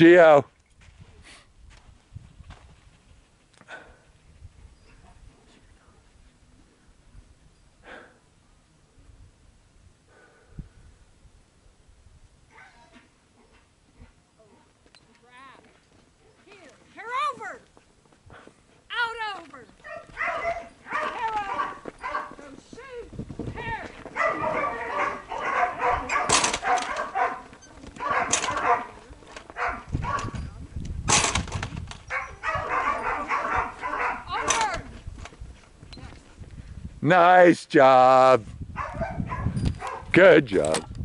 Geo. Nice job. Good job.